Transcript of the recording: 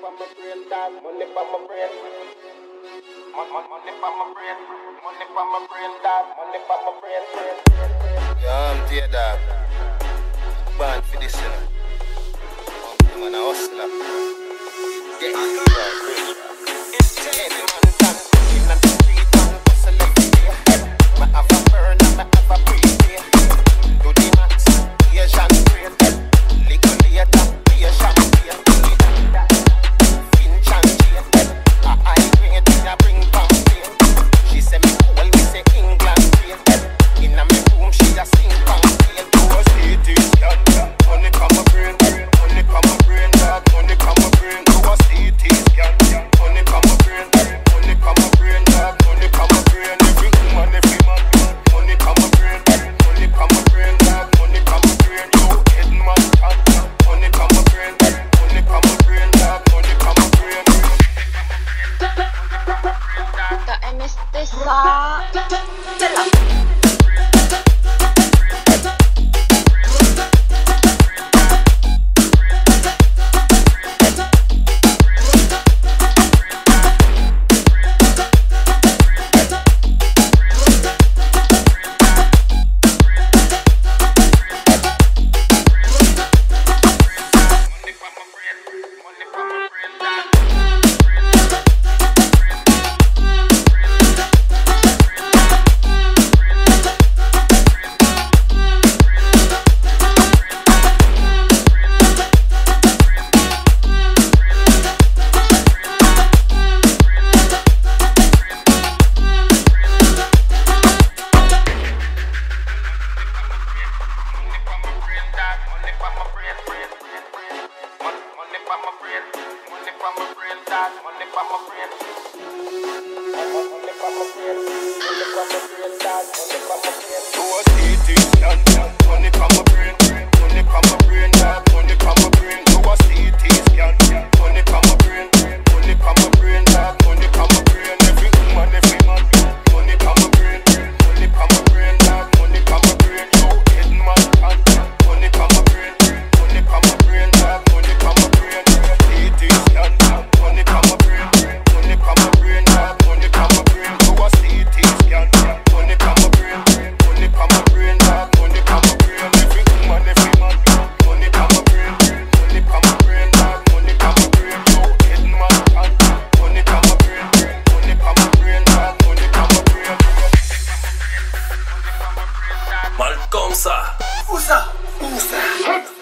for my brain, dog. Money for my brain. Mon- mon- Money for my brain. Money for my brain, dog. Money for my brain. Yeah, I'm dear dog. Know. Malkomsa. USA. USA.